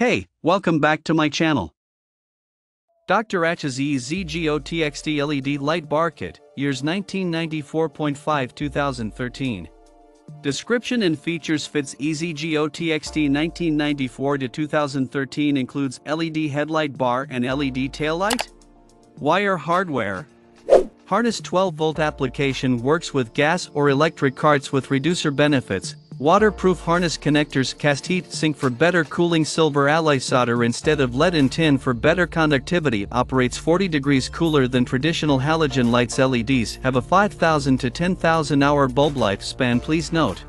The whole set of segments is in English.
Hey, welcome back to my channel. Dr. H's EZGO-TXT LED Light Bar Kit, years 1994.5 2013. Description and features fits EZGO-TXT 1994 to 2013 includes LED headlight bar and LED taillight. Wire hardware. Harness 12 volt application works with gas or electric carts with reducer benefits, Waterproof harness connectors cast heat sink for better cooling silver alloy solder instead of lead and tin for better conductivity operates 40 degrees cooler than traditional halogen lights LEDs have a 5000 to 10000 hour bulb lifespan please note.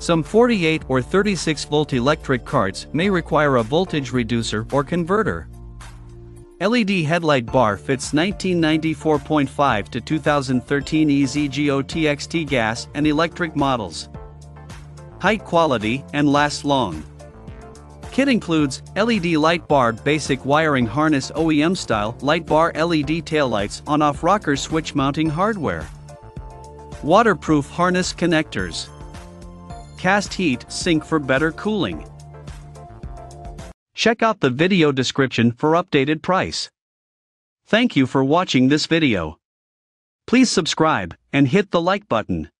Some 48 or 36 volt electric carts may require a voltage reducer or converter. LED headlight bar fits 1994.5 to 2013 EZGO TXT gas and electric models high quality, and lasts long. Kit includes LED light bar basic wiring harness OEM style light bar LED taillights on off rocker switch mounting hardware. Waterproof harness connectors. Cast heat sink for better cooling. Check out the video description for updated price. Thank you for watching this video. Please subscribe and hit the like button.